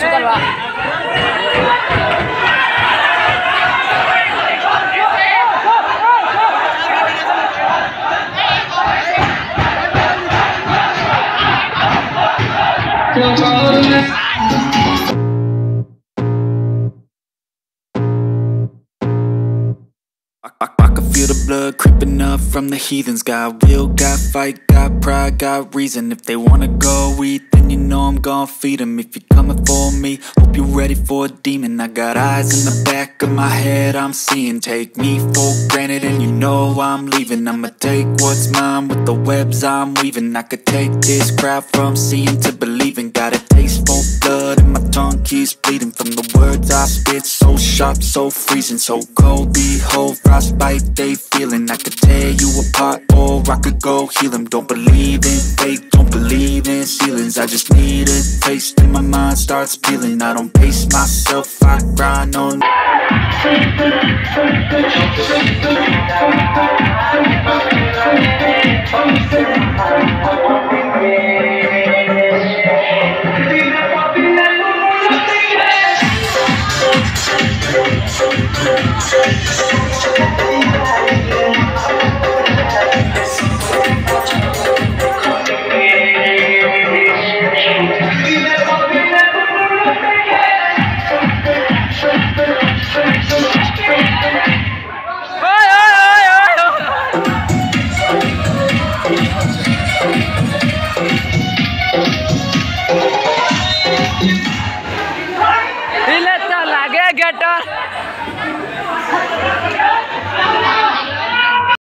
ಸುಧಲ್ blood creeping up from the heathens. Got will, got fight, got pride, got reason. If they wanna go eat then you know I'm gon' feed them If you're coming for me, hope you're ready for a demon. I got eyes in the back of my head, I'm seeing. Take me for granted and you know I'm leaving. I'ma take what's mine with the webs I'm weaving. I could take this crowd from seeing to believing. Got a taste for blood and my tongue keeps bleeding. From the words I spit, so sharp, so freezing. So cold, behold, frostbite they feeling. I could tear you apart or I could go heal them Don't believe in fate, don't believe when my mind starts peeling. I don't pace myself, I grind on. गेटर